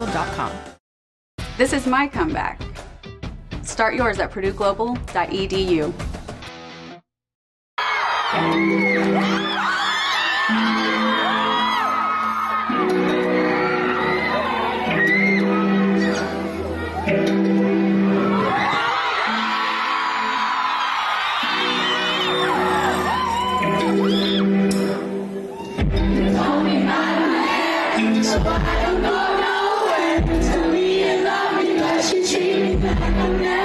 purdueglobal.com. This is my comeback. Start yours at purdueglobal.edu. So Now